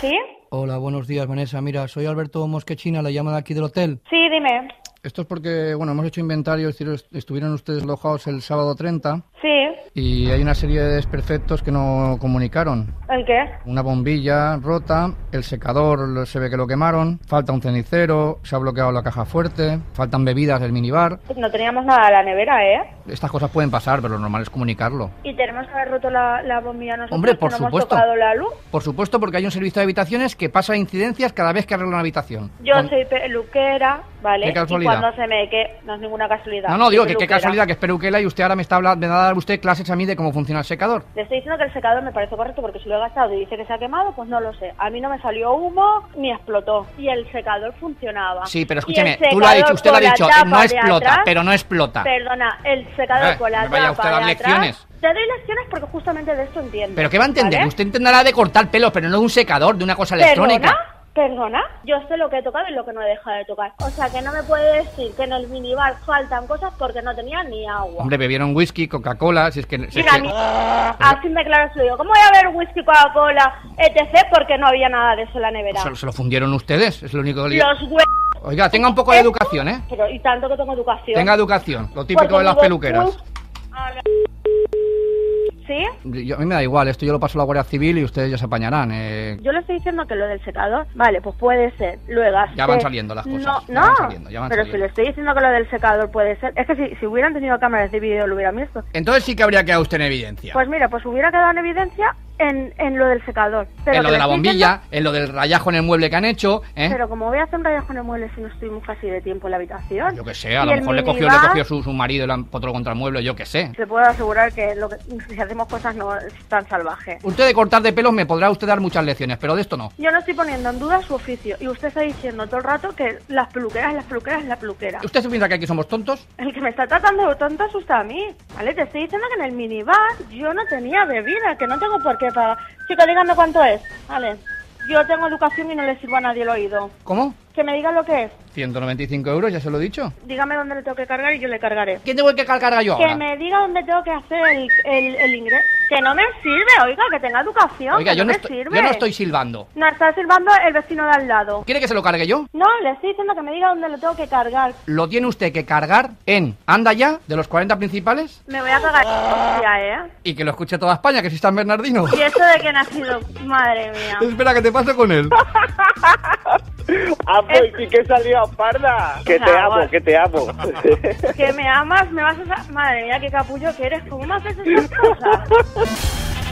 ¿Sí? Hola, buenos días, Vanessa. Mira, soy Alberto Mosquechina, la llamo de aquí del hotel. Sí, dime. Esto es porque, bueno, hemos hecho inventario, es decir, estuvieron ustedes alojados el sábado 30 Sí. Y hay una serie de desperfectos que no comunicaron. ¿El qué? Una bombilla rota, el secador se ve que lo quemaron, falta un cenicero, se ha bloqueado la caja fuerte, faltan bebidas del minibar. No teníamos nada en la nevera, ¿eh? Estas cosas pueden pasar, pero lo normal es comunicarlo. Y tenemos que haber roto la, la bombilla nosotros, Hombre, por no supuesto. hemos tocado la luz. Por supuesto, porque hay un servicio de habitaciones que pasa incidencias cada vez que arregla una habitación. Yo Con- soy peluquera, ¿vale? Qué casualidad. Y cuando se me... que No es ninguna casualidad. No, no, digo que qué peluquera. casualidad que es peruquela y usted ahora me está hablando, me va a dar usted clases a mí de cómo funciona el secador. Le estoy diciendo que el secador me parece correcto porque si lo he gastado y dice que se ha quemado, pues no lo sé. A mí no me salió humo ni explotó. Y el secador funcionaba. Sí, pero escúcheme, tú lo has dicho, usted lo ha dicho, no explota, atrás- pero no explota. Perdona, el secador Eh, con la me vaya tapa usted a dar lecciones. atrás... Te doy lecciones porque justamente de esto entiendo. ¿Pero qué va a entender? ¿vale? Usted entenderá de cortar pelos, pero no de un secador, de una cosa electrónica. ¿Perdona? ¿Perdona? Yo sé lo que he tocado y lo que no he dejado de tocar. O sea, que no me puede decir que en el minibar faltan cosas porque no tenía ni agua. Hombre, bebieron whisky, Coca-Cola, si es que... si es Mira, que- así me claro. ¿Cómo voy a ver whisky, Coca-Cola, etc? Porque no había nada de eso en la nevera. se, se lo fundieron ustedes, es lo único que le Los hue... Oiga, tenga un poco de educación, ¿eh? Pero, y tanto que tengo educación. Tenga educación, lo típico Porque de las peluqueras. ¿Sí? Yo- a mí me da igual, esto yo lo paso a la Guardia Civil y ustedes ya se apañarán. eh. Yo le estoy diciendo que lo del secador, vale, pues puede ser. Luego Ya van saliendo las cosas, No, ya no. van saliendo, ya van pero saliendo. si le estoy diciendo que lo del secador puede ser. Es que si, si hubieran tenido cámaras de vídeo lo hubieran visto. Entonces sí que habría quedado usted en evidencia. Pues mira, pues hubiera quedado en evidencia en, en lo del secador. Pero en lo de le la estoy bombilla, en lo del rayajo en el mueble que han hecho, ¿eh? Pero como voy a hacer un rayajo en el mueble si no estuvimos casi de tiempo en la habitación. Yo que sé, a lo mejor le cogió, le cogió su, su marido y lo empotró contra el mueble, yo que sé. Te puedo asegurar que lo que, si hacemos cosas no es tan salvaje. Usted de cortar de pelos me podrá usted dar muchas lecciones, pero de esto no. Yo no estoy poniendo en duda su oficio y usted está diciendo todo el rato que las peluqueras, las peluqueras, la peluquera. ¿Usted se piensa que aquí somos tontos? El que me está tratando de tonto es usted a mí, ¿vale? Te estoy diciendo que en el minibar yo no tenía bebida, que no tengo por qué pagar. Chico, dígame cuánto es, ¿vale? Yo tengo educación y no le sirvo a nadie el oído. ¿Cómo? Que me diga lo que es. 195 euros, ya se lo he dicho. Dígame dónde le tengo que cargar y yo le cargaré. ¿Quién tengo que cargar yo Que ahora? me diga dónde tengo que hacer el, el, el ingreso. Que no me sirve, oiga, que tenga educación. Oiga, que yo no, me estoy, sirve. yo no estoy silbando. No, está silbando el vecino de al lado. ¿Quiere que se lo cargue yo? No, le estoy diciendo que me diga dónde lo tengo que cargar. Lo tiene usted que cargar en Anda ya, de los 40 principales, Me voy a cagar. Hostia, ¿eh? y que lo escuche toda España, que si está en Bernardino. ¿Y eso de quién ha sido? Madre mía. Espera, que te pase con él. Ah, pues sí que salió parda. Que te amo, que te amo. Que me amas, me vas a... Madre mía, qué capullo que eres. ¿Cómo me haces esas cosas?